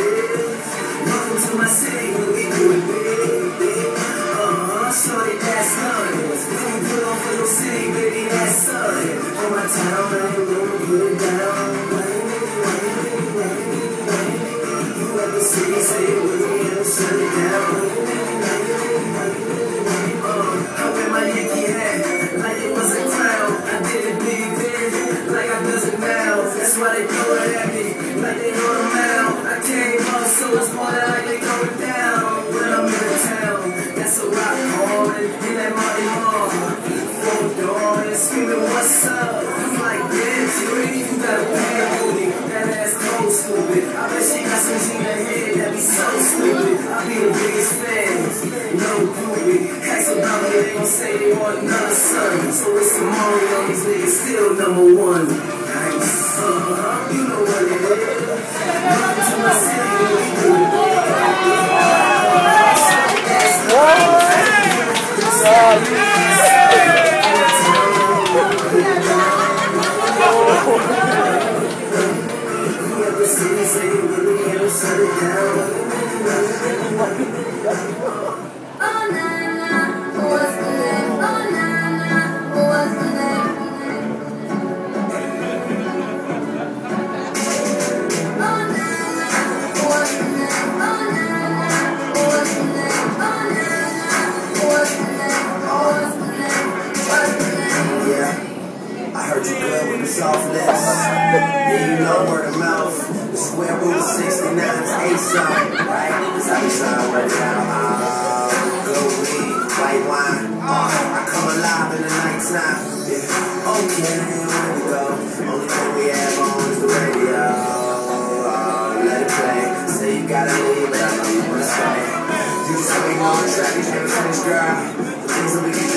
Yeah. These niggas, still number one. Nice. Uh-huh. You know what it is. Welcome to my city, we do it. Whoever right? We right now. Ah, good weed, white wine. I come alive in the okay, we go. Only we have on is the radio. Let it play. Say you gotta leave, but I know you wanna stay. You just waiting on the track, you can't finish, girl.